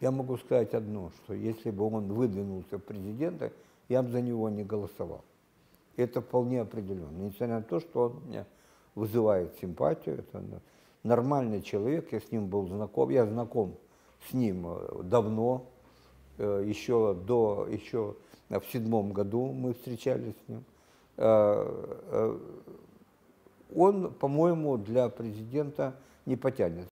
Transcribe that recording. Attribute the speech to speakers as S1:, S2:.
S1: Я могу сказать одно, что если бы он выдвинулся в президента, я бы за него не голосовал. Это вполне определенно. Несмотря на то, что он меня вызывает симпатию, это нормальный человек, я с ним был знаком, я знаком с ним э, давно, э, еще до, еще в седьмом году мы встречались с ним. Э, он, по-моему, для президента не потянет.